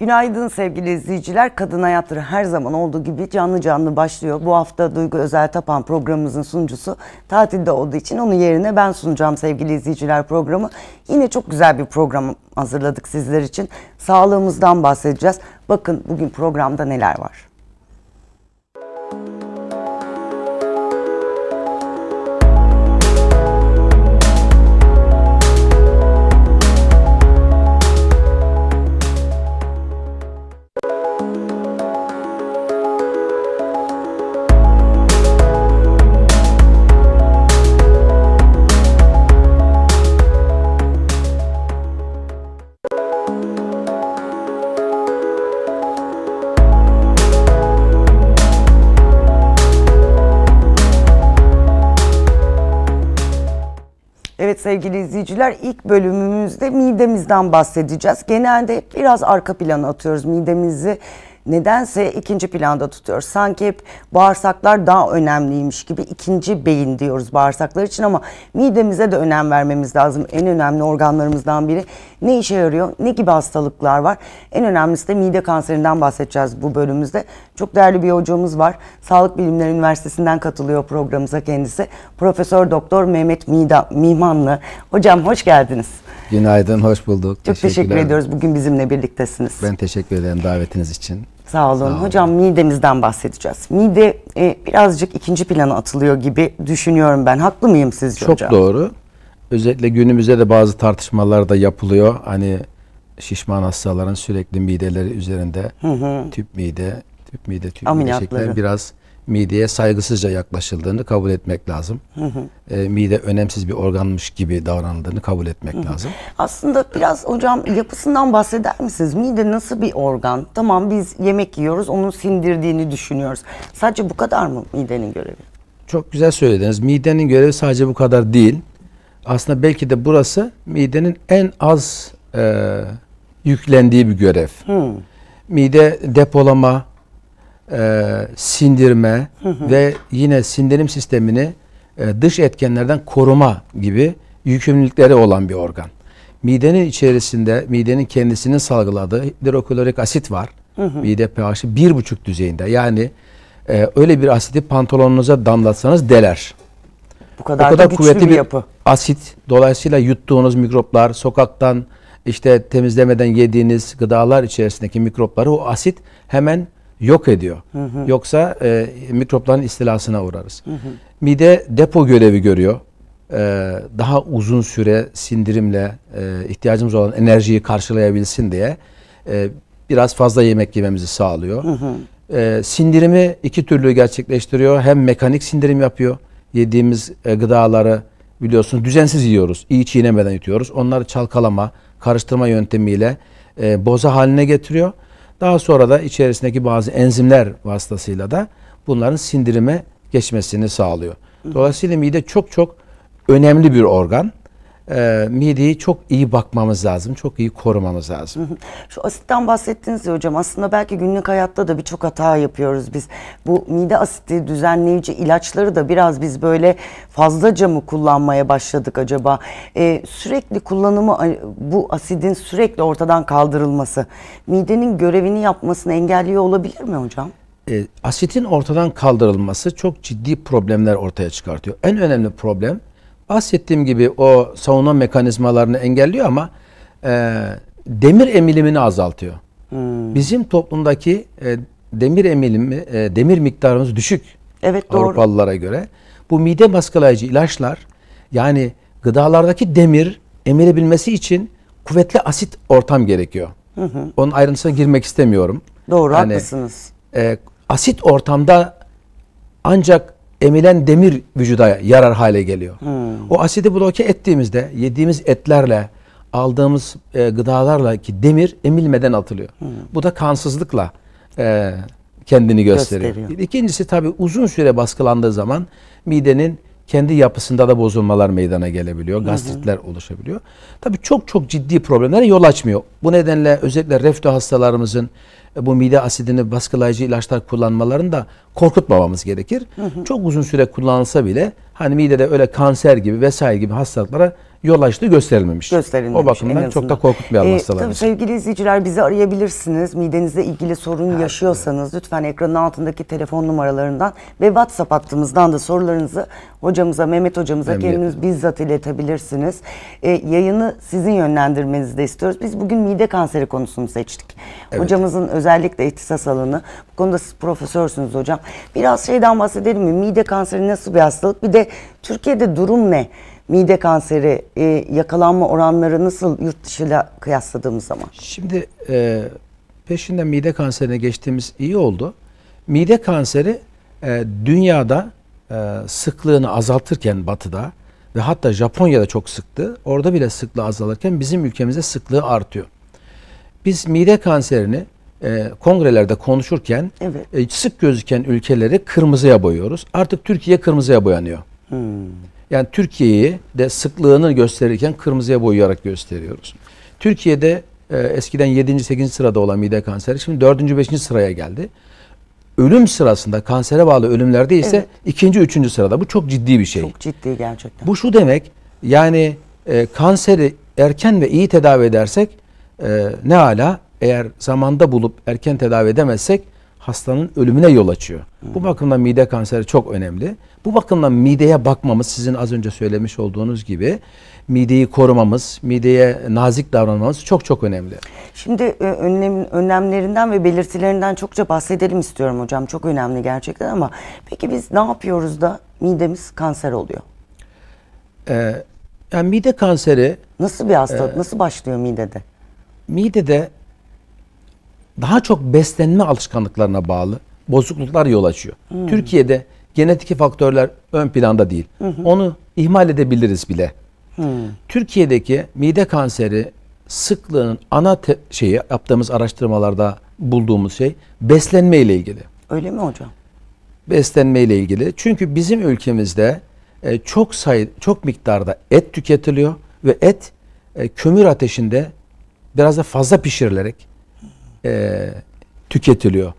Günaydın sevgili izleyiciler. Kadın Hayatları her zaman olduğu gibi canlı canlı başlıyor. Bu hafta Duygu Özel Tapan programımızın sunucusu tatilde olduğu için onun yerine ben sunacağım sevgili izleyiciler programı. Yine çok güzel bir program hazırladık sizler için. Sağlığımızdan bahsedeceğiz. Bakın bugün programda neler var. Sevgili izleyiciler ilk bölümümüzde midemizden bahsedeceğiz. Genelde biraz arka plana atıyoruz midemizi. Nedense ikinci planda tutuyoruz. Sanki hep bağırsaklar daha önemliymiş gibi ikinci beyin diyoruz bağırsaklar için ama midemize de önem vermemiz lazım. En önemli organlarımızdan biri. Ne işe yarıyor? Ne gibi hastalıklar var? En önemlisi de mide kanserinden bahsedeceğiz bu bölümümüzde. Çok değerli bir hocamız var. Sağlık Bilimleri Üniversitesi'nden katılıyor programımıza kendisi. Profesör Doktor Mehmet Mida, Mihmanlı. Hocam hoş geldiniz. Günaydın, hoş bulduk. Çok teşekkür ediyoruz. Bugün bizimle birliktesiniz. Ben teşekkür ederim davetiniz için. Sağ olun. Sağ olun. Hocam midemizden bahsedeceğiz. Mide e, birazcık ikinci plana atılıyor gibi düşünüyorum ben. Haklı mıyım sizce Çok hocam? Çok doğru. Özellikle günümüzde de bazı tartışmalar da yapılıyor. Hani şişman hastaların sürekli mideleri üzerinde hı hı. tüp mide, tüp mide, tüp mide şeklinde biraz mideye saygısızca yaklaşıldığını kabul etmek lazım. Hı hı. E, mide önemsiz bir organmış gibi davranıldığını kabul etmek hı hı. lazım. Aslında biraz hocam yapısından bahseder misiniz? Mide nasıl bir organ? Tamam biz yemek yiyoruz, onun sindirdiğini düşünüyoruz. Sadece bu kadar mı midenin görevi? Çok güzel söylediniz. Midenin görevi sadece bu kadar değil. Aslında belki de burası midenin en az e, yüklendiği bir görev. Hı. Mide depolama, e, sindirme hı hı. ve yine sindirim sistemini e, dış etkenlerden koruma gibi yükümlülükleri olan bir organ. Midenin içerisinde midenin kendisinin salgıladığı hidroklorik asit var. Hı hı. Mide pH'i bir buçuk düzeyinde. Yani e, öyle bir asiti pantolonunuza damlatsanız deler. Bu kadar, o kadar kuvvetli bir, bir yapı. asit. Dolayısıyla yuttuğunuz mikroplar, sokaktan işte temizlemeden yediğiniz gıdalar içerisindeki mikropları o asit hemen yok ediyor. Hı hı. Yoksa e, mikropların istilasına uğrarız. Hı hı. Mide depo görevi görüyor. E, daha uzun süre sindirimle e, ihtiyacımız olan enerjiyi karşılayabilsin diye e, biraz fazla yemek yememizi sağlıyor. Hı hı. E, sindirimi iki türlü gerçekleştiriyor. Hem mekanik sindirim yapıyor. Yediğimiz e, gıdaları biliyorsunuz düzensiz yiyoruz. İyi çiğnemeden yutuyoruz. Onları çalkalama, karıştırma yöntemiyle e, boza haline getiriyor. Daha sonra da içerisindeki bazı enzimler vasıtasıyla da bunların sindirime geçmesini sağlıyor. Dolayısıyla mide çok çok önemli bir organ. E, mideyi çok iyi bakmamız lazım, çok iyi korumamız lazım. Şu asitten bahsettiniz ya hocam aslında belki günlük hayatta da birçok hata yapıyoruz biz. Bu mide asiti düzenleyici ilaçları da biraz biz böyle fazlaca mı kullanmaya başladık acaba? E, sürekli kullanımı bu asidin sürekli ortadan kaldırılması midenin görevini yapmasını engelliyor olabilir mi hocam? E, asitin ortadan kaldırılması çok ciddi problemler ortaya çıkartıyor. En önemli problem bahsettiğim gibi o savunma mekanizmalarını engelliyor ama e, demir emilimini azaltıyor. Hmm. Bizim toplumdaki e, demir emilimi, e, demir miktarımız düşük. Evet doğru. Avrupalılara göre. Bu mide baskılayıcı ilaçlar yani gıdalardaki demir emilebilmesi için kuvvetli asit ortam gerekiyor. Hı hı. Onun ayrıntısına girmek istemiyorum. Doğru yani, haklısınız. E, asit ortamda ancak emilen demir vücuda yarar hale geliyor. Hmm. O asidi bloke ettiğimizde yediğimiz etlerle aldığımız e, gıdalarla ki demir emilmeden atılıyor. Hmm. Bu da kansızlıkla e, kendini gösteriyor. gösteriyor. İkincisi tabii uzun süre baskılandığı zaman midenin kendi yapısında da bozulmalar meydana gelebiliyor. Gastritler hı hı. oluşabiliyor. Tabii çok çok ciddi problemlere yol açmıyor. Bu nedenle özellikle reflü hastalarımızın e, bu mide asidini baskılayıcı ilaçlar kullanmalarını da korkutmamamız gerekir. Hı hı. Çok uzun süre kullanılsa bile hani midede öyle kanser gibi vesaire gibi hastalıklara yol açtığı gösterilmemiş. gösterilmemiş. O bakımdan çok da korkutmayalım Ee, hastaları. tabii sevgili izleyiciler bizi arayabilirsiniz. Midenizle ilgili sorun yaşıyorsanız lütfen ekranın altındaki telefon numaralarından ve WhatsApp hattımızdan da sorularınızı hocamıza, Mehmet hocamıza Memnuniyetle. kendiniz bizzat iletebilirsiniz. Ee, yayını sizin yönlendirmenizi de istiyoruz. Biz bugün mide kanseri konusunu seçtik. Hocamızın özellikle ihtisas alanı. Bu konuda siz profesörsünüz hocam. Biraz şeyden bahsedelim mi? Mide kanseri nasıl bir hastalık? Bir de Türkiye'de durum ne? Mide kanseri e, yakalanma oranları nasıl yurt dışıyla kıyasladığımız zaman? Şimdi e, peşinden mide kanserine geçtiğimiz iyi oldu. Mide kanseri e, dünyada e, sıklığını azaltırken batıda ve hatta Japonya'da çok sıktı. Orada bile sıklığı azalırken bizim ülkemizde sıklığı artıyor. Biz mide kanserini e, kongrelerde konuşurken Evet. e, sık gözüken ülkeleri kırmızıya boyuyoruz. Artık Türkiye kırmızıya boyanıyor. Yani Türkiye'yi de sıklığını gösterirken kırmızıya boyayarak gösteriyoruz. Türkiye'de e, eskiden 7. 8. sırada olan mide kanseri şimdi 4. 5. sıraya geldi. Ölüm sırasında kansere bağlı ölümlerde ise Evet. ikinci, üçüncü sırada. Bu çok ciddi bir şey. Çok ciddi gerçekten. Bu şu demek yani e, kanseri erken ve iyi tedavi edersek e, ne ala eğer zamanda bulup erken tedavi edemezsek hastanın ölümüne yol açıyor. Bu bakımdan mide kanseri çok önemli. Bu bakımdan mideye bakmamız sizin az önce söylemiş olduğunuz gibi mideyi korumamız, mideye nazik davranmamız çok çok önemli. Şimdi e, önlem, önlemlerinden ve belirtilerinden çokça bahsedelim istiyorum hocam. Çok önemli gerçekten ama peki biz ne yapıyoruz da midemiz kanser oluyor? E, yani mide kanseri Nasıl bir hastalık? Nasıl başlıyor midede? midede daha çok beslenme alışkanlıklarına bağlı bozukluklar yol açıyor. Türkiye'de genetik faktörler ön planda değil. Onu ihmal edebiliriz bile. Türkiye'deki mide kanseri sıklığının ana şeyi yaptığımız araştırmalarda bulduğumuz şey beslenme ile ilgili. Öyle mi hocam? Beslenme ile ilgili. Çünkü bizim ülkemizde e, çok sayı çok miktarda et tüketiliyor ve et e, kömür ateşinde biraz da fazla pişirilerek e, tüketiliyor.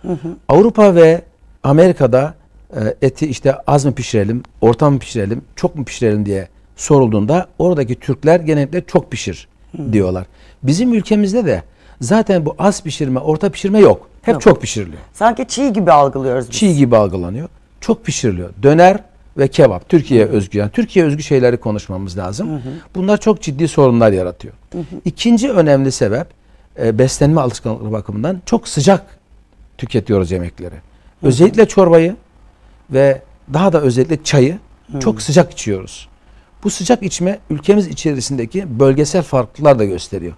Avrupa ve Amerika'da e, eti işte az mı pişirelim, orta mı pişirelim, çok mu pişirelim diye sorulduğunda oradaki Türkler genellikle çok pişir diyorlar. Bizim ülkemizde de zaten bu az pişirme, orta pişirme yok. Hep Yok. çok pişiriliyor. Sanki çiğ gibi algılıyoruz biz. Çiğ gibi algılanıyor. Çok pişiriliyor. Döner ve kebap. Türkiye özgü. Yani Türkiye özgü şeyleri konuşmamız lazım. Bunlar çok ciddi sorunlar yaratıyor. İkinci önemli sebep e, beslenme alışkanlıkları bakımından çok sıcak tüketiyoruz yemekleri. Özellikle çorbayı ve daha da özellikle çayı çok sıcak içiyoruz. Bu sıcak içme ülkemiz içerisindeki bölgesel farklılıklar da gösteriyor.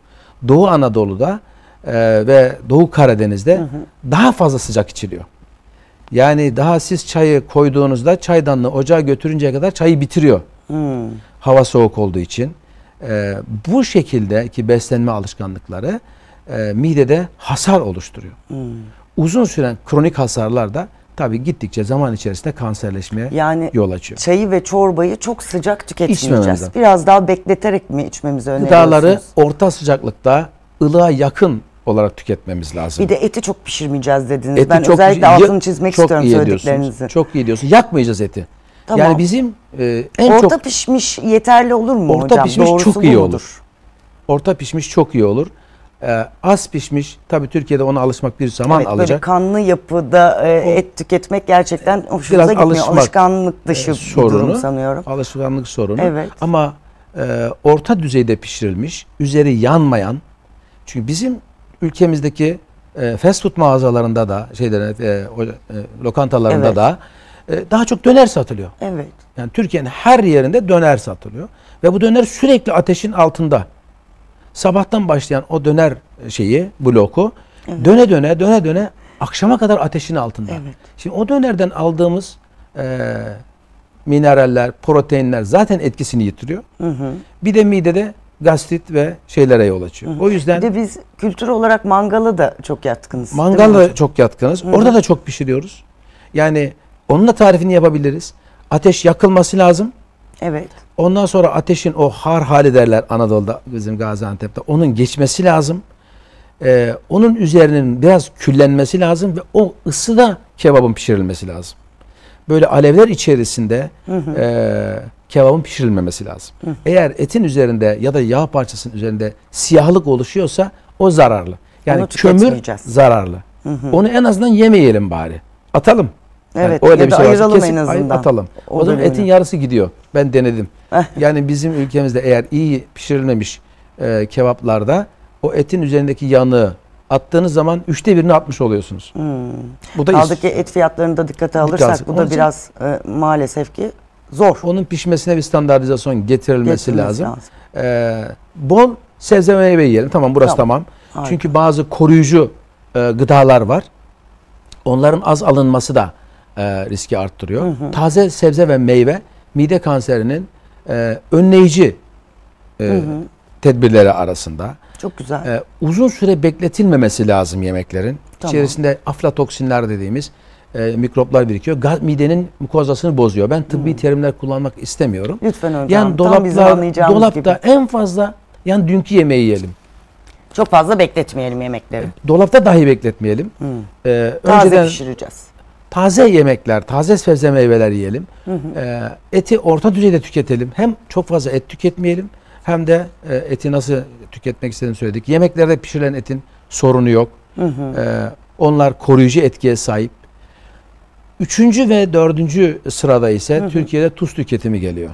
Doğu Anadolu'da e, ve Doğu Karadeniz'de daha fazla sıcak içiliyor. Yani daha siz çayı koyduğunuzda çaydanlığı ocağa götürünceye kadar çayı bitiriyor. Hava soğuk olduğu için. E, bu şekildeki beslenme alışkanlıkları e, midede hasar oluşturuyor. Hmm. Uzun süren kronik hasarlar da tabii gittikçe zaman içerisinde kanserleşmeye Yani yol açıyor. çayı ve çorbayı çok sıcak tüketmeyeceğiz. Biraz daha bekleterek mi içmemizi öneriyorsunuz? Gıdaları orta sıcaklıkta ılığa yakın olarak tüketmemiz lazım. Bir de eti çok pişirmeyeceğiz dediniz. Eti ben çok- özellikle altını çizmek çok istiyorum iyi ediyorsunuz. söylediklerinizin. Çok iyi diyorsun. Yakmayacağız eti. Tamam. Yani bizim e, en Orta çok pişmiş yeterli olur mu Orta hocam? pişmiş Doğrusu çok iyi mudur? olur. orta pişmiş çok iyi olur. Ee, az pişmiş tabii Türkiye'de ona alışmak bir zaman Evet, böyle alacak. kanlı yapıda e, et tüketmek gerçekten hoşumuza Biraz gitmiyor. alışmak, Alışkanlık dışı e, bir durum sorunu, sanıyorum. Alışkanlık sorunu. Evet. Ama e, orta düzeyde pişirilmiş, üzeri yanmayan. Çünkü bizim ülkemizdeki e, fast food mağazalarında da, şeylerin e, o, e, lokantalarında Evet. da e, daha çok döner satılıyor. Evet. Yani Türkiye'nin her yerinde döner satılıyor ve bu döner sürekli ateşin altında. Sabahtan başlayan o döner şeyi, bloku döne döne döne döne akşama kadar ateşin altında. Evet. Şimdi o dönerden aldığımız e, mineraller, proteinler zaten etkisini yitiriyor. Bir de midede gastrit ve şeylere yol açıyor. O yüzden Bir de biz kültür olarak mangala da çok yatkınız. hocam? çok yatkınız. Orada da çok pişiriyoruz. Yani onun da tarifini yapabiliriz. Ateş yakılması lazım. Evet. Ondan sonra ateşin o har hali derler Anadolu'da bizim Gaziantep'te. Onun geçmesi lazım. Ee, onun üzerinin biraz küllenmesi lazım ve o ısıda kebabın pişirilmesi lazım. Böyle alevler içerisinde e, kebabın pişirilmemesi lazım. Eğer etin üzerinde ya da yağ parçasının üzerinde siyahlık oluşuyorsa o zararlı. Yani kömür zararlı. Onu en azından yemeyelim bari. Atalım. Evet, öyle ya da varsa kesip en azından. atalım. O O, zaman bölümünü. etin yarısı gidiyor. Ben denedim. yani bizim ülkemizde eğer iyi pişirilmemiş e, kebaplarda o etin üzerindeki yanığı attığınız zaman üçte birini atmış oluyorsunuz. Bu da Kaldı ki et fiyatlarını da dikkate alırsak alsın. bu da biraz e, maalesef ki zor. onun pişmesine bir standartizasyon getirilmesi, Getirilmesi lazım. lazım. Ee, bol sebze meyve yiyelim. Tamam burası Tamam. tamam. Çünkü bazı koruyucu e, gıdalar var. Onların az alınması da e, riski arttırıyor. Taze sebze ve meyve mide kanserinin e, önleyici e, tedbirleri arasında. Çok güzel. E, uzun süre bekletilmemesi lazım yemeklerin. Tamam. İçerisinde aflatoksinler dediğimiz e, mikroplar birikiyor. Gaz, midenin mukozasını bozuyor. Ben tıbbi terimler kullanmak istemiyorum. Lütfen hocam. Yani anlayacağımız dolapta gibi. en fazla yani dünkü yemeği yiyelim. Çok fazla bekletmeyelim yemekleri. Dolapta dahi bekletmeyelim. Ee, Taze önceden pişireceğiz. Taze yemekler, taze sebze meyveler yiyelim. Ee, eti orta düzeyde tüketelim. Hem çok fazla et tüketmeyelim hem de e, eti nasıl tüketmek istediğini söyledik. Yemeklerde pişirilen etin sorunu yok. Ee, onlar koruyucu etkiye sahip. Üçüncü ve dördüncü sırada ise Türkiye'de tuz tüketimi geliyor.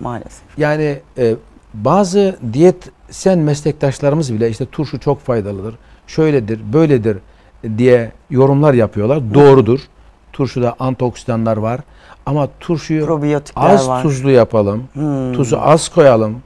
Maalesef. Yani e, bazı diyetisyen meslektaşlarımız bile işte turşu çok faydalıdır, şöyledir, böyledir diye yorumlar yapıyorlar. Doğrudur. Turşuda antioksidanlar var. Ama turşuyu az var. tuzlu yapalım, tuzu az koyalım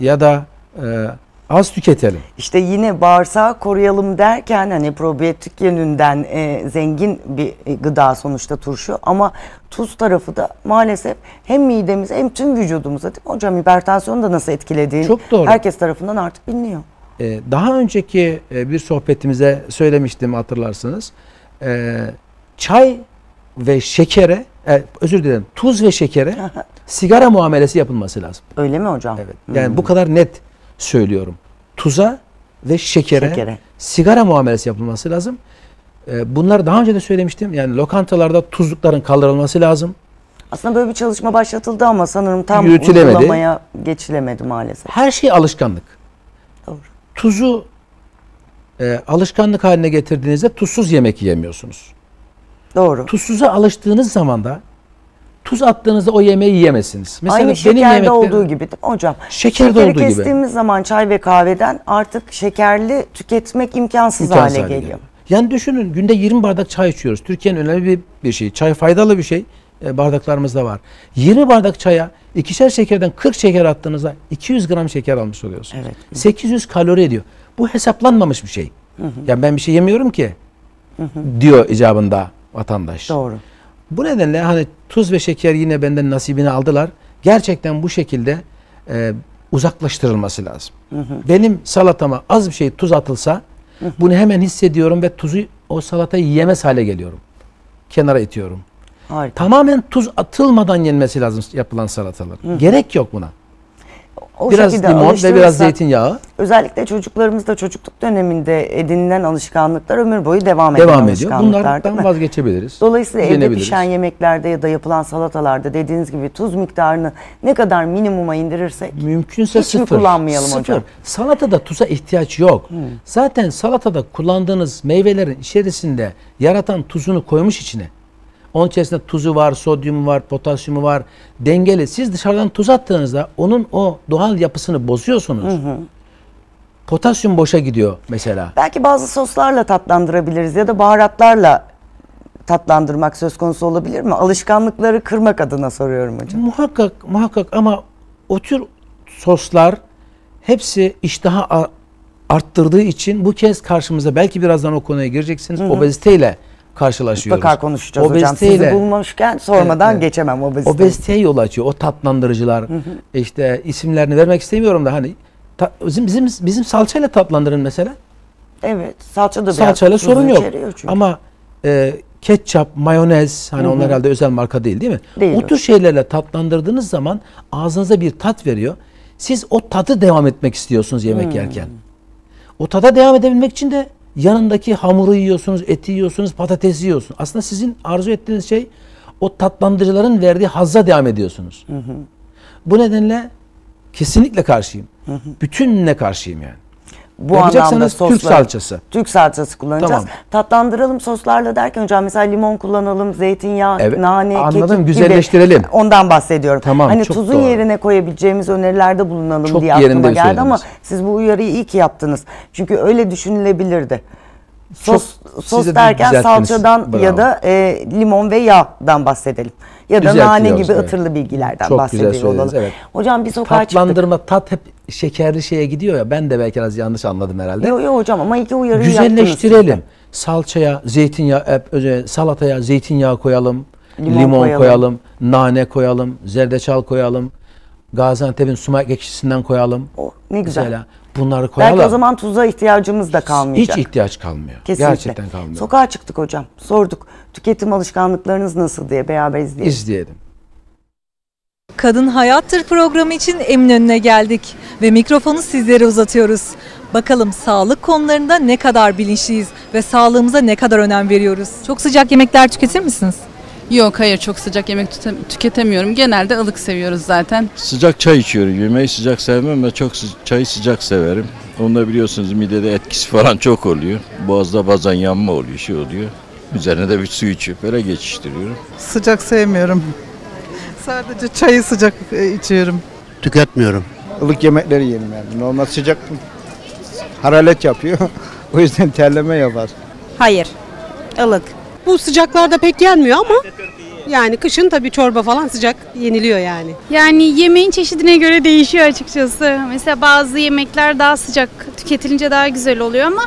ya da e, az tüketelim. İşte yine bağırsağı koruyalım derken hani probiyotik yönünden e, zengin bir e, gıda sonuçta turşu ama tuz tarafı da maalesef hem midemize hem tüm vücudumuza değil mi hocam hipertansiyonu da nasıl etkilediğini Çok doğru. herkes tarafından artık biliniyor. E, daha önceki e, bir sohbetimize söylemiştim hatırlarsınız. E, çay ve şekere, e, özür dilerim, tuz ve şekere sigara muamelesi yapılması lazım. Öyle mi hocam? Evet. Yani bu kadar net söylüyorum. Tuza ve şekere, Şekere. sigara muamelesi yapılması lazım. E, bunları daha önce de söylemiştim. Yani lokantalarda tuzlukların kaldırılması lazım. Aslında böyle bir çalışma başlatıldı ama sanırım tam uygulamaya geçilemedi maalesef. Her şey alışkanlık. Doğru. Tuzu e, alışkanlık haline getirdiğinizde tuzsuz yemek yiyemiyorsunuz. Doğru. Tuzsuza alıştığınız zaman da tuz attığınızda o yemeği yiyemezsiniz. Aynı şekerde olduğu gibi değil mi hocam? Şekerde Şekeri olduğu gibi. kestiğimiz zaman çay ve kahveden artık şekerli tüketmek imkansız, İmkansız hale hale geliyor. Yani düşünün günde 20 bardak çay içiyoruz. Türkiye'nin önemli bir, bir şey. Çay faydalı bir şey. E, bardaklarımızda var. 20 bardak çaya ikişer şekerden 40 şeker attığınızda 200 gram şeker almış oluyorsunuz. Evet. 800 kalori ediyor. Bu hesaplanmamış bir şey. Yani ben bir şey yemiyorum ki diyor icabında vatandaş. Doğru. Bu nedenle hani tuz ve şeker yine benden nasibini aldılar. Gerçekten bu şekilde e, uzaklaştırılması lazım. Benim salatama az bir şey tuz atılsa bunu hemen hissediyorum ve tuzu o salatayı yemez hale geliyorum. Kenara itiyorum. Harika. Tamamen tuz atılmadan yenmesi lazım yapılan salatalar. Gerek yok buna. O biraz limon ve biraz zeytinyağı Özellikle çocuklarımızda çocukluk döneminde edinilen alışkanlıklar ömür boyu devam eden devam ediyor. Bunlardan mi? vazgeçebiliriz. Dolayısıyla evde pişen yemeklerde ya da yapılan salatalarda dediğiniz gibi tuz miktarını ne kadar minimuma indirirsek Mümkünse Hiç mi sıfır. kullanmayalım sıfır. hocam? Salatada tuza ihtiyaç yok. Zaten salatada kullandığınız meyvelerin içerisinde yaratan tuzunu koymuş içine. Onun içerisinde tuzu var, sodyumu var, potasyumu var. Dengeli. Siz dışarıdan tuz attığınızda onun o doğal yapısını bozuyorsunuz. Potasyum boşa gidiyor mesela. belki bazı soslarla tatlandırabiliriz ya da baharatlarla tatlandırmak söz konusu olabilir mi? Alışkanlıkları kırmak adına soruyorum hocam. Muhakkak muhakkak ama o tür soslar hepsi iştahı a- arttırdığı için bu kez karşımıza belki birazdan o konuya gireceksiniz. Obeziteyle karşılaşıyoruz. Mutlaka konuşacağız hocam. Sizi Obeziteyle- bulmuşken sormadan Evet, evet. geçemem obeziteyi. Obeziteye yol açıyor. O tatlandırıcılar. işte isimlerini vermek istemiyorum da hani ta- bizim bizim bizim salçayla tatlandırın mesela. Evet. Salça da Salçayla sorun yok. çünkü. Ama e, ketçap, mayonez hani onlar herhalde özel marka değil değil mi? Değil o tür şeylerle tatlandırdığınız zaman ağzınıza bir tat veriyor. Siz o tadı devam etmek istiyorsunuz yemek Hmm. yerken. O tada devam edebilmek için de yanındaki hamuru yiyorsunuz, eti yiyorsunuz, patatesi yiyorsunuz. Aslında sizin arzu ettiğiniz şey o tatlandırıcıların verdiği hazza devam ediyorsunuz. Bu nedenle kesinlikle karşıyım. Bütününe karşıyım yani. Bu anlamda Türk soslar. salçası. Türk salçası kullanacağız. Tamam. Tatlandıralım soslarla derken hocam mesela limon kullanalım, zeytinyağı, Evet, nane, anladım. kekik Güzelleştirelim. gibi. Ondan bahsediyorum. Tamam, Hani tuzun doğru. yerine koyabileceğimiz önerilerde bulunalım Çok diye aklıma geldi söylediniz. ama siz bu uyarıyı iyi ki yaptınız. Çünkü öyle düşünülebilirdi. Sos, Çok- sos derken salçadan Bravo. ya da e, limon ve yağdan bahsedelim. Ya da nane gibi evet. ıtırlı bilgilerden Çok bahsediyor olalım. evet. Hocam bir sokağa çıktık. Tatlandırma tat hep şekerli şeye gidiyor ya. Ben de belki biraz yanlış anladım herhalde. Yok yok hocam ama iki uyarıyı yaptınız. Güzelleştirelim. Salçaya, zeytinyağı, hep özel- salataya zeytinyağı koyalım, Limon limon, koyalım. koyalım. nane koyalım, zerdeçal koyalım. Gaziantep'in sumak ekşisinden koyalım. Oh, ne güzel. Mesela bunları koyalım. Belki o zaman tuza ihtiyacımız da kalmayacak. hiç ihtiyaç kalmıyor. Kesinlikle. Gerçekten kalmıyor. Sokağa çıktık hocam. Sorduk. Tüketim alışkanlıklarınız nasıl diye beraber izleyelim. İzleyelim. Kadın Hayattır programı için Eminönü'ne geldik ve mikrofonu sizlere uzatıyoruz. Bakalım sağlık konularında ne kadar bilinçliyiz ve sağlığımıza ne kadar önem veriyoruz. Çok sıcak yemekler tüketir misiniz? Yok hayır çok sıcak yemek tüketemiyorum. Genelde ılık seviyoruz zaten. Sıcak çay içiyorum. Yemeği sıcak sevmem ve çok sı- çayı sıcak severim. Onda biliyorsunuz midede etkisi falan çok oluyor. Boğazda bazen yanma oluyor, şey oluyor. Üzerine de bir su içip böyle geçiştiriyorum. Sıcak sevmiyorum. Sadece çayı sıcak e, içiyorum. Tüketmiyorum. ılık yemekleri yiyelim yani. Normal sıcak hararet yapıyor. o yüzden terleme yapar. Hayır. ılık. Bu sıcaklarda pek yenmiyor ama yani kışın tabii çorba falan sıcak yeniliyor yani. Yani yemeğin çeşidine göre değişiyor açıkçası. Mesela bazı yemekler daha sıcak tüketilince daha güzel oluyor ama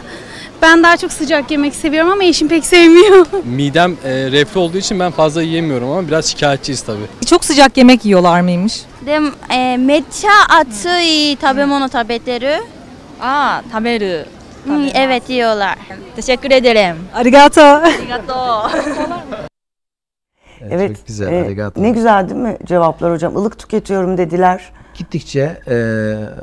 ben daha çok sıcak yemek seviyorum ama eşim pek sevmiyor. Midem e, reflü olduğu için ben fazla yiyemiyorum ama biraz şikayetçiyiz tabii. Çok sıcak yemek yiyorlar mıymış? でも、えーめっちゃ熱い食べ物食べてる Aa, taberu. Hmm, Evet yiyorlar. Teşekkür ederim. Arigato. Arigato. Evet. Çok güzel. e, arigato. ne güzel değil mi cevaplar hocam? Ilık tüketiyorum dediler. Gittikçe e,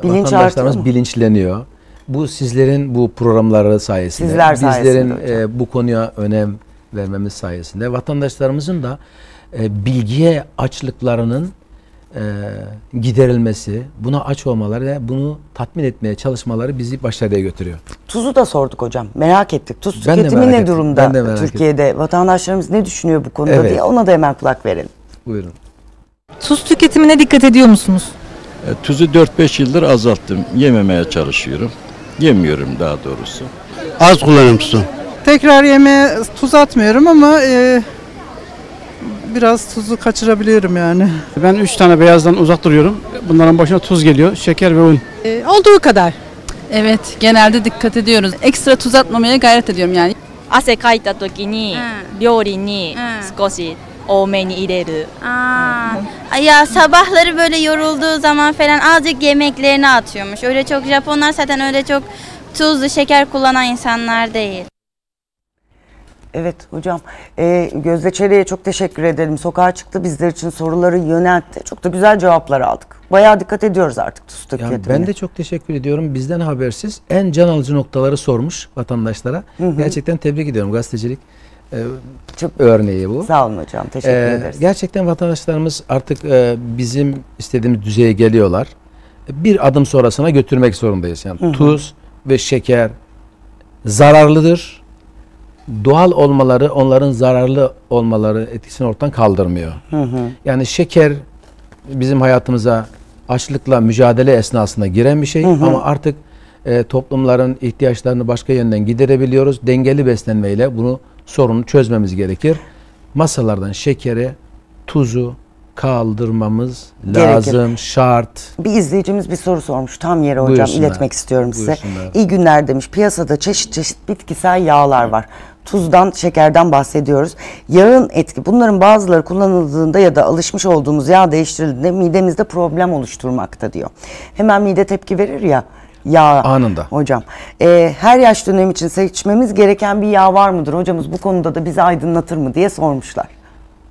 Bilinç vatandaşlarımız artıyor mu? bilinçleniyor. Bu sizlerin bu programları sayesinde, Sizler bizlerin sayesinde hocam. e, bu konuya önem vermemiz sayesinde vatandaşlarımızın da e, bilgiye açlıklarının e, giderilmesi, buna aç olmaları ve bunu tatmin etmeye çalışmaları bizi başarıya götürüyor. Tuzu da sorduk hocam. Merak ettik. Tuz Ben de tüketimi merak ne ettim. durumda Ben de merak Türkiye'de? Vatandaşlarımız ne düşünüyor bu konuda Evet. diye ona da hemen kulak verelim. Buyurun. Tuz tüketimine dikkat ediyor musunuz? E, tuzu 4-5 yıldır azalttım. Yememeye çalışıyorum. Yemiyorum daha doğrusu. Az kullanıyorum tuzu. Tekrar yemeğe tuz atmıyorum ama e, biraz tuzu kaçırabiliyorum yani. Ben 3 tane beyazdan uzak duruyorum. Bunların başına tuz geliyor. Şeker ve un. Ee, olduğu kadar. Evet genelde dikkat ediyoruz. Ekstra tuz atmamaya gayret ediyorum yani. 汗かいた時に料理に少し 多めに入れる。Aa, ya sabahları böyle yorulduğu zaman falan azıcık yemeklerini atıyormuş. Öyle çok Japonlar zaten öyle çok tuzlu şeker kullanan insanlar değil. Evet hocam. E, Gözde Çelik'e çok teşekkür edelim. Sokağa çıktı bizler için soruları yöneltti. Çok da güzel cevaplar aldık. Bayağı dikkat ediyoruz artık tuz Yani tüketimine. ben de çok teşekkür ediyorum. Bizden habersiz en can alıcı noktaları sormuş vatandaşlara. Gerçekten tebrik ediyorum. Gazetecilik e, Çok- örneği bu. Sağ olun hocam. Teşekkür Ee, ederiz. gerçekten vatandaşlarımız artık e, bizim istediğimiz düzeye geliyorlar. Bir adım sonrasına götürmek zorundayız. Yani tuz ve şeker zararlıdır. Doğal olmaları onların zararlı olmaları etkisini ortadan kaldırmıyor. Yani şeker bizim hayatımıza açlıkla mücadele esnasında giren bir şey ama artık e, toplumların ihtiyaçlarını başka yönden giderebiliyoruz. Dengeli beslenmeyle bunu sorunu çözmemiz gerekir. Masalardan şekeri, tuzu kaldırmamız Gerekir. lazım, şart. Bir izleyicimiz bir soru sormuş. Tam yere hocam Buyursunlar. iletmek istiyorum size. Buyursunlar. İyi günler demiş. Piyasada çeşit çeşit bitkisel yağlar var. Tuzdan, şekerden bahsediyoruz. Yağın etki. Bunların bazıları kullanıldığında ya da alışmış olduğumuz yağ değiştirildiğinde midemizde problem oluşturmakta diyor. Hemen mide tepki verir ya. Yağ. Anında. Hocam. Ee, her yaş dönemi için seçmemiz gereken bir yağ var mıdır? Hocamız bu konuda da bizi aydınlatır mı diye sormuşlar.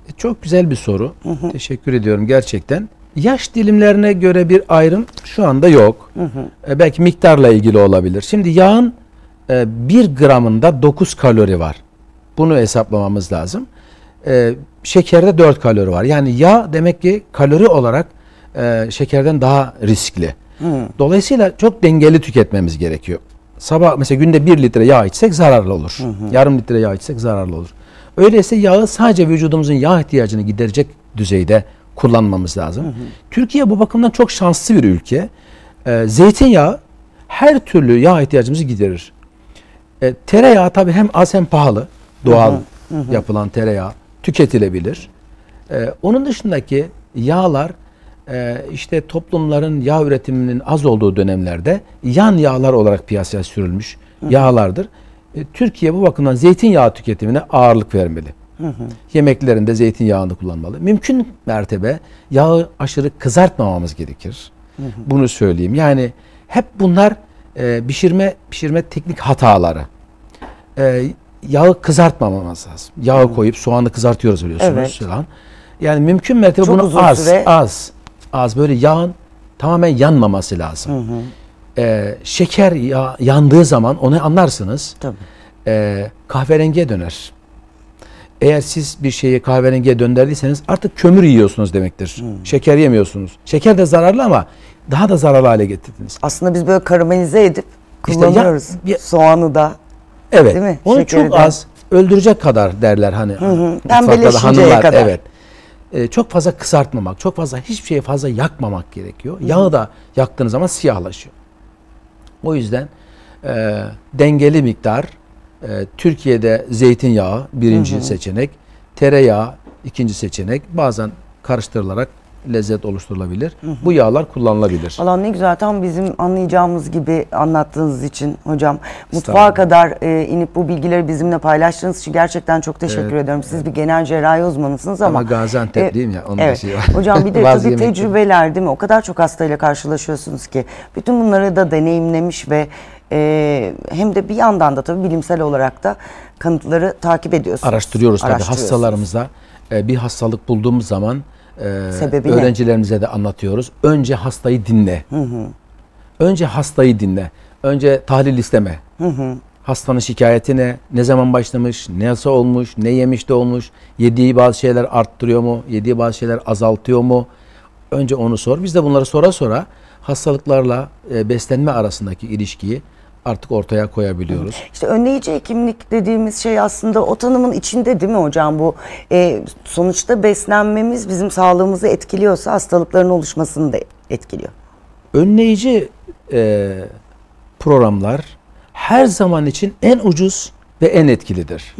E, Çok güzel bir soru. Teşekkür ediyorum gerçekten. Yaş dilimlerine göre bir ayrım şu anda yok. E, belki miktarla ilgili olabilir. Şimdi yağın e, 1 gramında 9 kalori var. Bunu hesaplamamız lazım. E, şekerde 4 kalori var. Yani yağ demek ki kalori olarak e, şekerden daha riskli. Dolayısıyla çok dengeli tüketmemiz gerekiyor. Sabah mesela günde 1 litre yağ içsek zararlı olur. Yarım litre yağ içsek zararlı olur. Öyleyse yağı sadece vücudumuzun yağ ihtiyacını giderecek düzeyde kullanmamız lazım. Türkiye bu bakımdan çok şanslı bir ülke. Ee, zeytinyağı her türlü yağ ihtiyacımızı giderir. E, tereyağı tabii hem az hem pahalı. Doğal yapılan tereyağı tüketilebilir. E, onun dışındaki yağlar işte toplumların yağ üretiminin az olduğu dönemlerde yan yağlar olarak piyasaya sürülmüş yağlardır. E, Türkiye bu bakımdan zeytinyağı tüketimine ağırlık vermeli. Yemeklerinde zeytinyağını kullanmalı. Mümkün mertebe yağı aşırı kızartmamamız gerekir. Bunu söyleyeyim. Yani hep bunlar e, pişirme pişirme teknik hataları. E, yağı kızartmamamız lazım. Yağı koyup soğanı kızartıyoruz biliyorsunuz Evet. falan. Yani mümkün mertebe Çok bunu az süre- az az böyle yağın tamamen yanmaması lazım. E, şeker ya- yandığı zaman onu anlarsınız. Tabii. E, kahverengiye döner. Eğer siz bir şeyi kahverengiye döndürdüyseniz artık kömür yiyorsunuz demektir. Şeker yemiyorsunuz. Şeker de zararlı ama daha da zararlı hale getirdiniz. Aslında biz böyle karamelize edip İşte ya- kullanıyoruz. ya- Soğanı da. Evet. Değil mi? Onu Şekeri çok de. az öldürecek kadar derler hani. hı. mutfakta da Pembeleşinceye kadar. Evet. Ee, çok fazla kızartmamak, çok fazla hiçbir şeyi fazla yakmamak gerekiyor. Yağı da yaktığınız zaman siyahlaşıyor. O yüzden e, dengeli miktar e, Türkiye'de zeytinyağı birinci seçenek, tereyağı ikinci seçenek. Bazen karıştırılarak lezzet oluşturulabilir. Bu yağlar kullanılabilir. Allah ne güzel tam bizim anlayacağımız gibi anlattığınız için hocam. Mutfağa kadar e, inip bu bilgileri bizimle paylaştığınız için gerçekten çok teşekkür Evet, ediyorum. Siz bir genel cerrahi uzmanısınız ama. Ama Gaziantep'liyim ya, onun evet. şeyi var. Hocam bir de tabii tecrübeler değil mi? O kadar çok hastayla karşılaşıyorsunuz ki. Bütün bunları da deneyimlemiş ve e, hem de bir yandan da tabii bilimsel olarak da kanıtları takip ediyorsunuz. araştırıyoruz tabii Araştırıyorsunuz. hastalarımıza e, bir hastalık bulduğumuz zaman e, Sebebi ne? öğrencilerimize de anlatıyoruz. Önce hastayı dinle. Önce hastayı dinle. Önce tahlil isteme. Hastanın şikayeti ne? Ne zaman başlamış? Nasıl olmuş? Ne yemiş de olmuş? Yediği bazı şeyler arttırıyor mu? Yediği bazı şeyler azaltıyor mu? Önce onu sor. Biz de bunları sonra sonra hastalıklarla e, beslenme arasındaki ilişkiyi artık ortaya koyabiliyoruz. İşte önleyici hekimlik dediğimiz şey aslında o tanımın içinde değil mi hocam bu? E, sonuçta beslenmemiz bizim sağlığımızı etkiliyorsa hastalıkların oluşmasını da etkiliyor. önleyici e, programlar her zaman için en ucuz ve en etkilidir.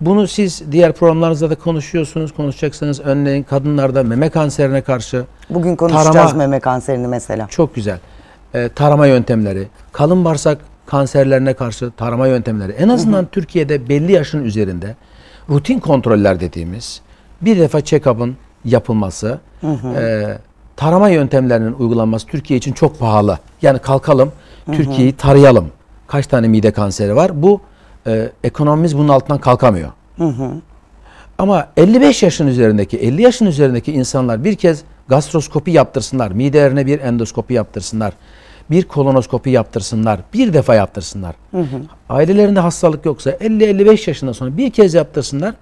Bunu siz diğer programlarınızda da konuşuyorsunuz, konuşacaksınız. Örneğin kadınlarda meme kanserine karşı Bugün konuşacağız Tarama- meme kanserini mesela. çok güzel. E, tarama yöntemleri, kalın bağırsak kanserlerine karşı tarama yöntemleri. En azından Türkiye'de belli yaşın üzerinde rutin kontroller dediğimiz bir defa check-up'ın yapılması, e, tarama yöntemlerinin uygulanması Türkiye için çok pahalı. Yani kalkalım, Türkiye'yi tarayalım. Kaç tane mide kanseri var? Bu e, ekonomimiz bunun altından kalkamıyor. Ama 55 yaşın üzerindeki, 50 yaşın üzerindeki insanlar bir kez gastroskopi yaptırsınlar, midelerine bir endoskopi yaptırsınlar, bir kolonoskopi yaptırsınlar, bir defa yaptırsınlar. Ailelerinde hastalık yoksa 50-55 yaşından sonra bir kez yaptırsınlar.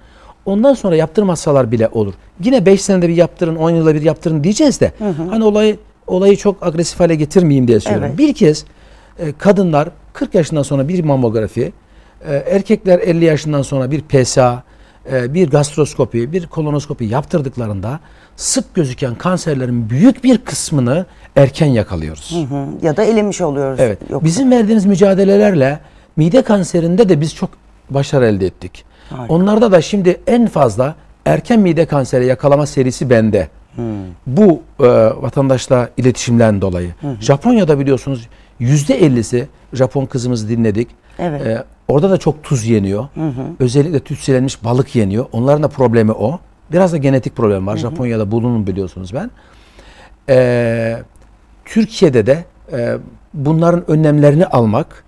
Ondan sonra yaptırmazsalar bile olur. Yine 5 senede bir yaptırın, 10 yılda bir yaptırın diyeceğiz de hani olayı olayı çok agresif hale getirmeyeyim diye söylüyorum. Evet. Bir kez e, kadınlar 40 yaşından sonra bir mamografi, e, erkekler 50 yaşından sonra bir PSA, e, bir gastroskopi, bir kolonoskopi yaptırdıklarında sık gözüken kanserlerin büyük bir kısmını erken yakalıyoruz. Hı, Ya da elemiş oluyoruz. Evet. Yoksa- Bizim verdiğimiz mücadelelerle mide kanserinde de biz çok başarı elde ettik. Harika. Onlarda da şimdi en fazla erken mide kanseri yakalama serisi bende. Hmm. Bu e, vatandaşla iletişimden dolayı. Japonya'da biliyorsunuz yüzde ellisi Japon kızımızı dinledik. Evet. E, orada da çok tuz yeniyor. Özellikle tütsülenmiş balık yeniyor. Onların da problemi o. Biraz da genetik problem var. Japonya'da bulunun biliyorsunuz ben. E, Türkiye'de de e, bunların önlemlerini almak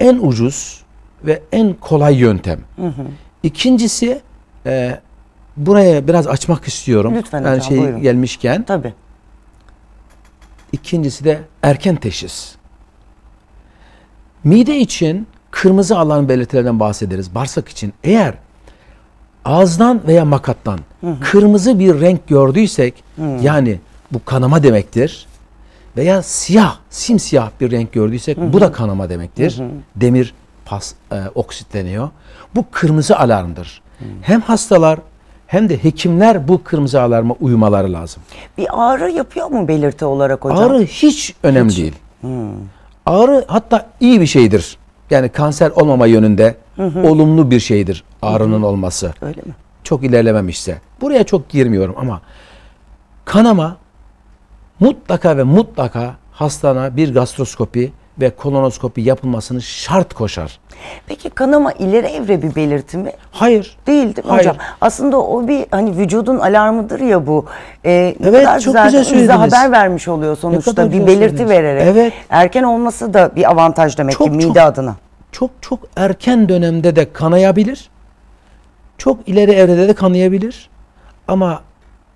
en ucuz ve en kolay yöntem. İkincisi e, buraya biraz açmak istiyorum. Lütfen yani hocam, şey buyurun. gelmişken. Tabii. İkincisi de erken teşhis. Mide için kırmızı alan belirtilerden bahsederiz. Bağırsak için eğer ağızdan veya makattan kırmızı bir renk gördüysek yani bu kanama demektir. Veya siyah, simsiyah bir renk gördüysek bu da kanama demektir. Demir pas, e, oksitleniyor. Bu kırmızı alarmdır. Hem hastalar hem de hekimler bu kırmızı alarma uymaları lazım. Bir ağrı yapıyor mu belirti olarak hocam? Ağrı hiç önemli değil. Ağrı hatta iyi bir şeydir. Yani kanser olmama yönünde olumlu bir şeydir ağrının olması. Öyle mi? Çok ilerlememişse. Buraya çok girmiyorum ama kanama mutlaka ve mutlaka hastana bir gastroskopi ve kolonoskopi yapılmasını şart koşar. Peki kanama ileri evre bir belirti mi? Hayır. Değil değil mi Hayır. hocam? Aslında o bir hani vücudun alarmıdır ya bu. Ee, ne Evet, kadar çok güzel, güzel bize söylediniz. haber vermiş oluyor sonuçta bir belirti söylediniz. vererek. Evet. Erken olması da bir avantaj demek Çok, ki çok. mide adına. Çok çok erken dönemde de kanayabilir. Çok ileri evrede de kanayabilir. Ama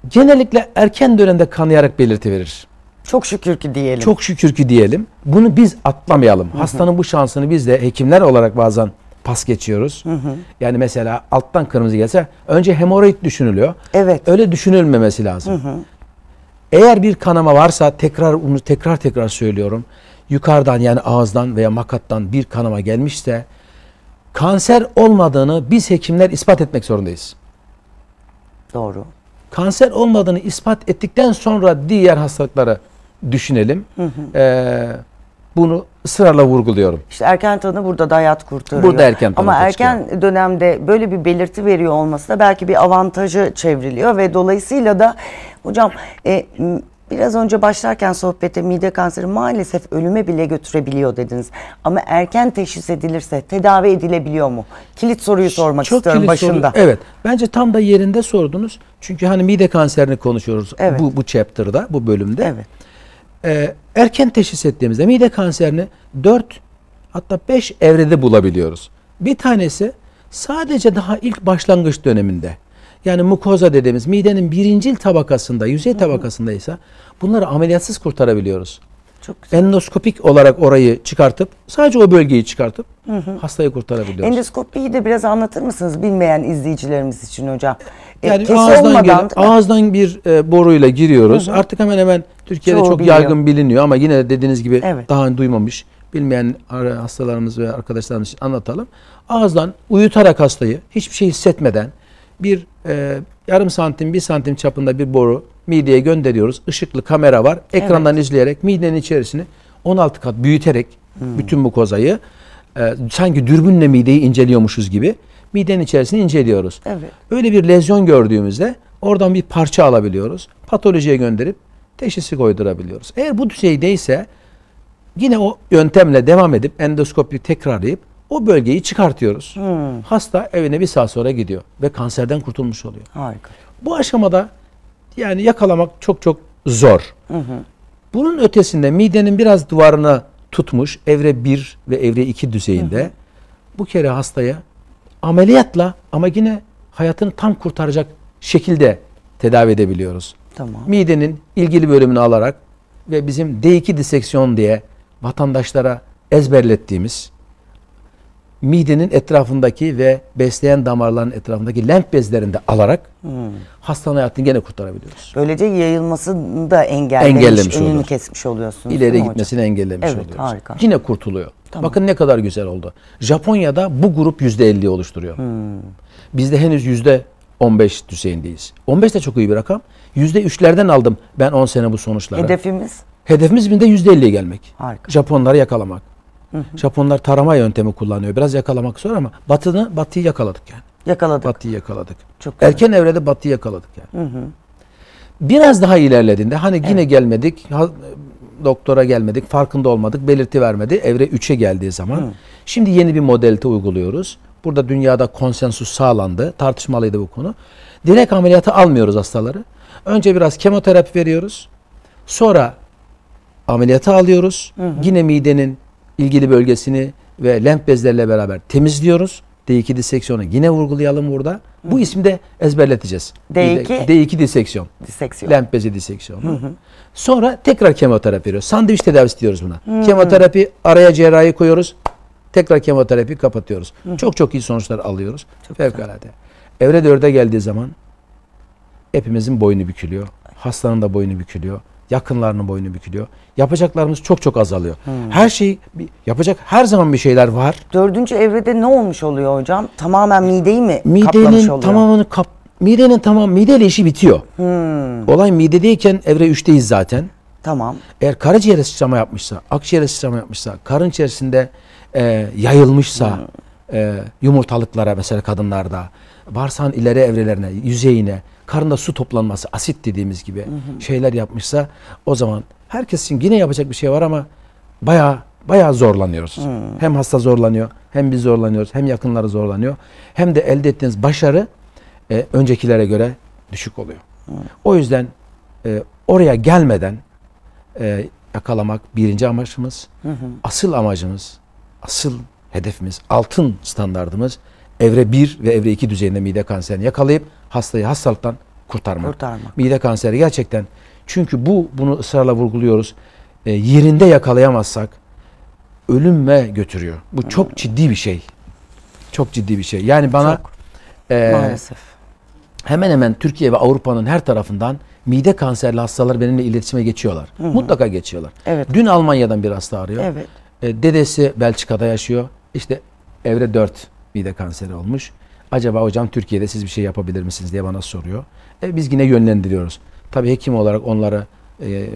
genellikle erken dönemde kanayarak belirti verir. Çok şükür ki diyelim. Çok şükür ki diyelim. Bunu biz atlamayalım. Hastanın bu şansını biz de hekimler olarak bazen pas geçiyoruz. Yani mesela alttan kırmızı gelse önce hemoroid düşünülüyor. Evet. Öyle düşünülmemesi lazım. Eğer bir kanama varsa tekrar bunu tekrar tekrar söylüyorum. Yukarıdan yani ağızdan veya makattan bir kanama gelmişse kanser olmadığını biz hekimler ispat etmek zorundayız. Doğru. Kanser olmadığını ispat ettikten sonra diğer hastalıkları düşünelim. Ee, bunu ısrarla vurguluyorum. İşte erken tanı burada da hayat kurtarıyor. Burada erken tanı Ama çıkıyor. erken dönemde böyle bir belirti veriyor olması da belki bir avantajı çevriliyor ve dolayısıyla da hocam e, biraz önce başlarken sohbete mide kanseri maalesef ölüme bile götürebiliyor dediniz. Ama erken teşhis edilirse tedavi edilebiliyor mu? Kilit soruyu sormak istiyorum kilit başında. soru. Evet. Bence tam da yerinde sordunuz. Çünkü hani mide kanserini konuşuyoruz Evet. bu bu chapter'da, bu bölümde. Evet. Ee, erken teşhis ettiğimizde mide kanserini 4 hatta 5 evrede bulabiliyoruz. Bir tanesi sadece daha ilk başlangıç döneminde. Yani mukoza dediğimiz midenin birincil tabakasında, yüzey tabakasındaysa bunları ameliyatsız kurtarabiliyoruz. Çok güzel. Endoskopik olarak orayı çıkartıp sadece o bölgeyi çıkartıp hastayı kurtarabiliyoruz. Endoskopiyi de biraz anlatır mısınız bilmeyen izleyicilerimiz için hocam? E, Yani kesi ağızdan gelen, ağızdan bir e, boruyla giriyoruz. Artık hemen hemen Türkiye'de Çoğu çok biliyor. yaygın biliniyor ama yine de dediğiniz gibi Evet. daha duymamış, bilmeyen hastalarımız ve arkadaşlarımız için anlatalım. Ağızdan uyutarak hastayı hiçbir şey hissetmeden bir e, yarım santim, bir santim çapında bir boru mideye gönderiyoruz. Işıklı kamera var. Ekrandan izleyerek midenin içerisini 16 kat büyüterek Hmm. bütün bu kozayı e, sanki dürbünle mideyi inceliyormuşuz gibi midenin içerisini inceliyoruz. Evet. Öyle bir lezyon gördüğümüzde oradan bir parça alabiliyoruz. Patolojiye gönderip teşhisi koydurabiliyoruz. Eğer bu düzeydeyse yine o yöntemle devam edip endoskopi tekrarlayıp o bölgeyi çıkartıyoruz. Hasta evine bir saat sonra gidiyor ve kanserden kurtulmuş oluyor. Harika. Bu aşamada yani yakalamak çok çok zor. Bunun ötesinde midenin biraz duvarına tutmuş evre 1 ve evre 2 düzeyinde bu kere hastaya ameliyatla ama yine hayatını tam kurtaracak şekilde tedavi edebiliyoruz. Tamam. Midenin ilgili bölümünü alarak ve bizim D2 diseksiyon diye vatandaşlara ezberlettiğimiz midenin etrafındaki ve besleyen damarların etrafındaki lenf bezlerini de alarak hastanın hayatını gene kurtarabiliyoruz. Böylece yayılmasını da engellemiş, Engellemiş önünü olur. kesmiş oluyorsunuz. İleri gitmesini engellemiş Evet, oluyoruz. harika. Yine kurtuluyor. Tamam. Bakın ne kadar güzel oldu. Japonya'da bu grup %50'yi oluşturuyor. Bizde henüz %15 düzeyindeyiz. 15 de çok iyi bir rakam. %3'lerden aldım ben 10 sene bu sonuçları. Hedefimiz Hedefimiz binde %50'ye gelmek. Harika. Japonları yakalamak. Japonlar tarama yöntemi kullanıyor. Biraz yakalamak zor ama batını batıyı yakaladık yani. yakaladık. Batıyı yakaladık. Çok. Erken evrede batıyı yakaladık yani. Biraz daha ilerlediğinde hani yine gelmedik, doktora gelmedik, farkında olmadık, belirti vermedi. Evre 3'e geldiği zaman şimdi yeni bir modalite uyguluyoruz. Burada dünyada konsensus sağlandı. Tartışmalıydı bu konu. Direkt ameliyata almıyoruz hastaları. Önce biraz kemoterapi veriyoruz. Sonra ameliyata alıyoruz. Yine midenin ilgili bölgesini ve lenf bezleriyle beraber temizliyoruz. D2 diseksiyonu yine vurgulayalım burada. Bu ismi de ezberleteceğiz. D2? D2 diseksiyon. Diseksiyon. Lenf bezi diseksiyonu. Sonra tekrar kemoterapi veriyoruz. Sandviç tedavisi diyoruz buna. Kemoterapi araya cerrahi koyuyoruz. Tekrar kemoterapi kapatıyoruz. Çok çok iyi sonuçlar alıyoruz. Fevkalade. Evre 4'e geldiği zaman hepimizin boynu bükülüyor. hastanın da boynu bükülüyor. Yakınlarının boynu bükülüyor. Yapacaklarımız çok çok azalıyor. Her şey yapacak her zaman bir şeyler var. Dördüncü evrede ne olmuş oluyor hocam? Tamamen mideyi mi kaplamış Midenin oluyor? tamamını kap midenin tamam mideyle işi bitiyor. Olay midedeyken evre 3'teyiz zaten. Tamam. Eğer karaciğere sıçrama yapmışsa, akciğere sıçrama yapmışsa, karın içerisinde e, yayılmışsa e, yumurtalıklara mesela kadınlarda, bağırsağın ileri evrelerine, yüzeyine, karında su toplanması, asit dediğimiz gibi şeyler yapmışsa o zaman herkesin yine yapacak bir şey var ama bayağı bayağı zorlanıyoruz. Hem hasta zorlanıyor, hem biz zorlanıyoruz, hem yakınları zorlanıyor. Hem de elde ettiğiniz başarı e, öncekilere göre düşük oluyor. O yüzden e, oraya gelmeden e, yakalamak birinci amaçımız. Asıl amacımız, asıl hedefimiz, altın standardımız evre 1 ve evre 2 düzeyinde mide kanserini yakalayıp hastayı hastalıktan kurtarmak. Kurtarmak. Mide kanseri gerçekten çünkü bu bunu ısrarla vurguluyoruz. E, yerinde yakalayamazsak ölüme götürüyor. Bu çok ciddi bir şey. Çok ciddi bir şey. Yani bana Çok. e, Maalesef. hemen hemen Türkiye ve Avrupa'nın her tarafından mide kanserli hastalar benimle iletişime geçiyorlar. Mutlaka geçiyorlar. Evet. Dün Almanya'dan bir hasta arıyor. Evet. E, dedesi Belçika'da yaşıyor. İşte evre 4 mide kanseri olmuş. Acaba hocam Türkiye'de siz bir şey yapabilir misiniz diye bana soruyor. E, biz yine yönlendiriyoruz. Tabii hekim olarak onları e,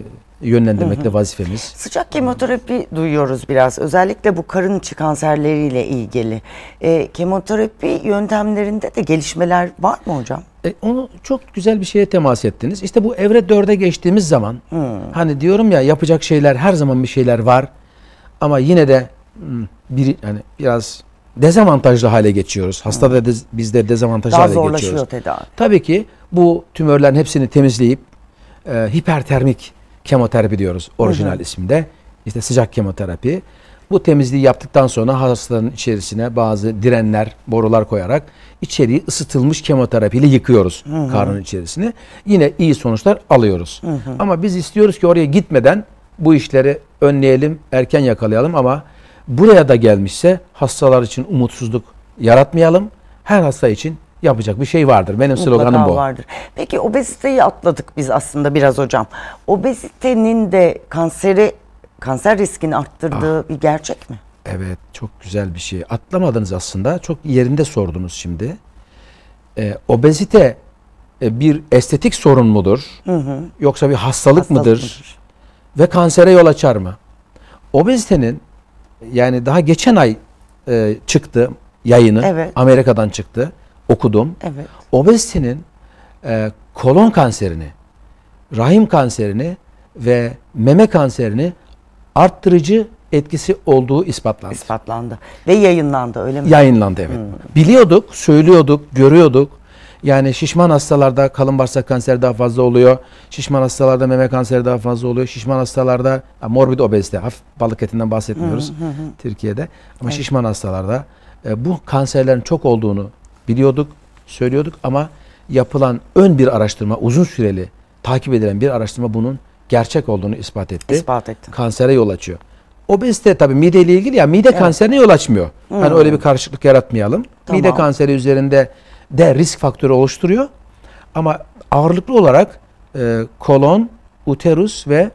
yönlendirmek de vazifemiz. Sıcak kemoterapi duyuyoruz biraz. Özellikle bu karın içi kanserleriyle ilgili. E, kemoterapi yöntemlerinde de gelişmeler var mı hocam? E, onu çok güzel bir şeye temas ettiniz. İşte bu evre 4'e geçtiğimiz zaman hani diyorum ya yapacak şeyler her zaman bir şeyler var. Ama yine de hmm, bir hani biraz dezavantajlı hale geçiyoruz. Hastada dez- biz de dezavantajlı Daha hale zorlaşıyor geçiyoruz. tedavi. Tabii ki bu tümörlerin hepsini temizleyip e, hipertermik kemoterapi diyoruz orijinal isminde. İşte sıcak kemoterapi. Bu temizliği yaptıktan sonra hastanın içerisine bazı direnler, borular koyarak içeriği ısıtılmış kemoterapiyle yıkıyoruz karnın içerisine. Yine iyi sonuçlar alıyoruz. Ama biz istiyoruz ki oraya gitmeden bu işleri önleyelim, erken yakalayalım ama buraya da gelmişse hastalar için umutsuzluk yaratmayalım. Her hasta için yapacak bir şey vardır. Benim sloganım Mutlaka bu. vardır. Peki obeziteyi atladık biz aslında biraz hocam. Obezitenin de kanseri kanser riskini arttırdığı Ah. bir gerçek mi? Evet çok güzel bir şey. Atlamadınız aslında. Çok yerinde sordunuz şimdi. Ee, obezite e, bir estetik sorun mudur? Yoksa bir hastalık, Hastalık mıdır? mıdır? Ve kansere yol açar mı? Obezitenin yani daha geçen ay e, çıktı yayını. Evet. Amerika'dan çıktı. Okudum. Evet. Obezitenin e, kolon kanserini, rahim kanserini ve meme kanserini arttırıcı etkisi olduğu ispatlandı. ispatlandı ve yayınlandı öyle mi? Yayınlandı evet. Biliyorduk, söylüyorduk, görüyorduk. Yani şişman hastalarda kalın bağırsak kanseri daha fazla oluyor. Şişman hastalarda meme kanseri daha fazla oluyor. Şişman hastalarda morbid obezite, hafif balık etinden bahsetmiyoruz Türkiye'de. Ama şişman hastalarda e, bu kanserlerin çok olduğunu biliyorduk, söylüyorduk ama yapılan ön bir araştırma, uzun süreli takip edilen bir araştırma bunun gerçek olduğunu ispat etti. İspat etti. Kansere yol açıyor. Obezite tabii mideyle ilgili ya mide kanserine yol açmıyor. Hani öyle bir karışıklık yaratmayalım. Tamam. Mide kanseri üzerinde de risk faktörü oluşturuyor. Ama ağırlıklı olarak e, kolon, uterus ve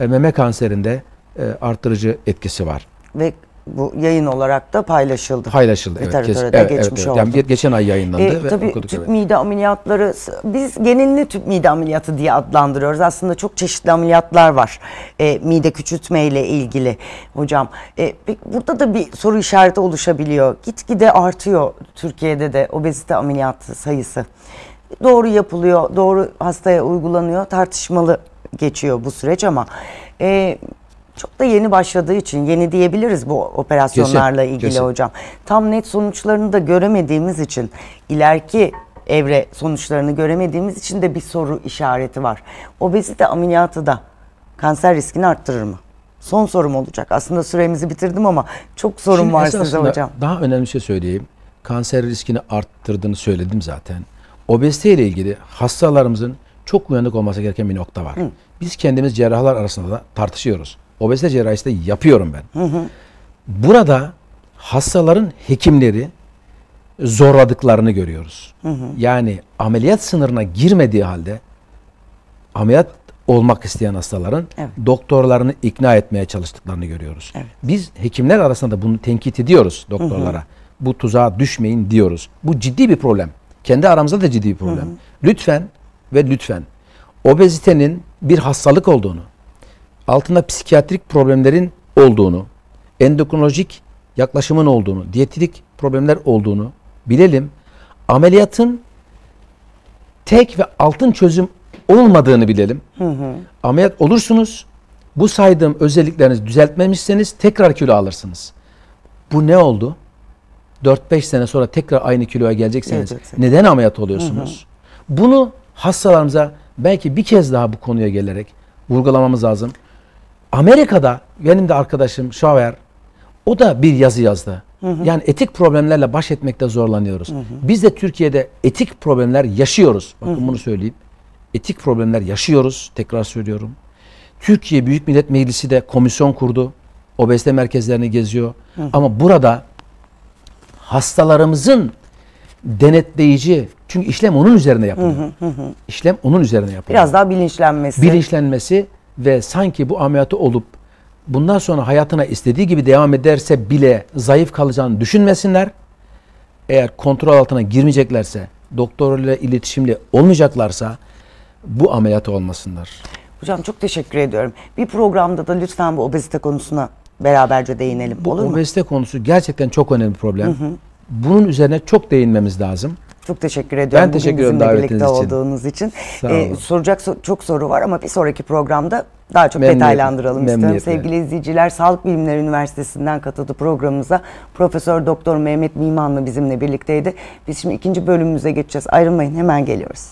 e, meme kanserinde e, arttırıcı etkisi var. Ve bu yayın olarak da paylaşıldı. Paylaşıldı. Evet, Literatüre de evet, geçmiş evet, oldu. Yani ge- geçen ay yayınlandı E, ve tabii okuduk. tüp evet. mide ameliyatları biz genelini tüp mide ameliyatı diye adlandırıyoruz. Aslında çok çeşitli ameliyatlar var. E, mide küçültme ile ilgili hocam. E, burada da bir soru işareti oluşabiliyor. Gitgide artıyor Türkiye'de de obezite ameliyatı sayısı. Doğru yapılıyor, doğru hastaya uygulanıyor. Tartışmalı geçiyor bu süreç ama e, çok da yeni başladığı için yeni diyebiliriz bu operasyonlarla Kesin, ilgili kesin. hocam. Tam net sonuçlarını da göremediğimiz için ileriki evre sonuçlarını göremediğimiz için de bir soru işareti var. Obezite ameliyatı da kanser riskini arttırır mı? Son sorum olacak. Aslında süremizi bitirdim ama çok sorum Şimdi var size hocam. Daha önemli bir şey söyleyeyim. Kanser riskini arttırdığını söyledim zaten. Obezite ile ilgili hastalarımızın çok uyanık olması gereken bir nokta var. Biz kendimiz cerrahlar arasında da tartışıyoruz. Obezite cerrahisi de yapıyorum ben. Burada hastaların hekimleri zorladıklarını görüyoruz. Yani ameliyat sınırına girmediği halde ameliyat olmak isteyen hastaların Evet. doktorlarını ikna etmeye çalıştıklarını görüyoruz. Evet. Biz hekimler arasında da bunu tenkit ediyoruz doktorlara. Bu tuzağa düşmeyin diyoruz. Bu ciddi bir problem. Kendi aramızda da ciddi bir problem. Lütfen ve lütfen obezitenin bir hastalık olduğunu, altında psikiyatrik problemlerin olduğunu, endokrinolojik yaklaşımın olduğunu, diyetetik problemler olduğunu bilelim. Ameliyatın tek ve altın çözüm olmadığını bilelim. Ameliyat olursunuz. Bu saydığım özelliklerinizi düzeltmemişseniz tekrar kilo alırsınız. Bu ne oldu? 4-5 sene sonra tekrar aynı kiloya gelecekseniz Geleceksiniz. neden ameliyat oluyorsunuz? Bunu hastalarımıza belki bir kez daha bu konuya gelerek vurgulamamız lazım. Amerika'da benim de arkadaşım Şaver o da bir yazı yazdı. Yani etik problemlerle baş etmekte zorlanıyoruz. Biz de Türkiye'de etik problemler yaşıyoruz. Bakın bunu söyleyeyim. Etik problemler yaşıyoruz. Tekrar söylüyorum. Türkiye Büyük Millet Meclisi de komisyon kurdu. Obezite merkezlerini geziyor. Ama burada hastalarımızın denetleyici çünkü işlem onun üzerine yapılıyor. İşlem onun üzerine yapılıyor Biraz daha bilinçlenmesi. bilinçlenmesi ve sanki bu ameliyatı olup bundan sonra hayatına istediği gibi devam ederse bile zayıf kalacağını düşünmesinler. Eğer kontrol altına girmeyeceklerse, doktorla iletişimli olmayacaklarsa bu ameliyatı olmasınlar. Hocam çok teşekkür ediyorum. Bir programda da lütfen bu obezite konusuna beraberce değinelim. Bu Olur mu? obezite konusu gerçekten çok önemli bir problem. Bunun üzerine çok değinmemiz lazım. Çok teşekkür ediyorum. Ben teşekkür Bugün ederim davetiniz birlikte için. olduğunuz için. Sağ Ee, soracak so- çok soru var ama bir sonraki programda daha çok Memnuniyetle, detaylandıralım istiyorum. memnuniyetle. Sevgili izleyiciler, Sağlık Bilimleri Üniversitesi'nden katıldı programımıza. Profesör Doktor Mehmet Mimanlı bizimle birlikteydi. Biz şimdi ikinci bölümümüze geçeceğiz. Ayrılmayın hemen geliyoruz.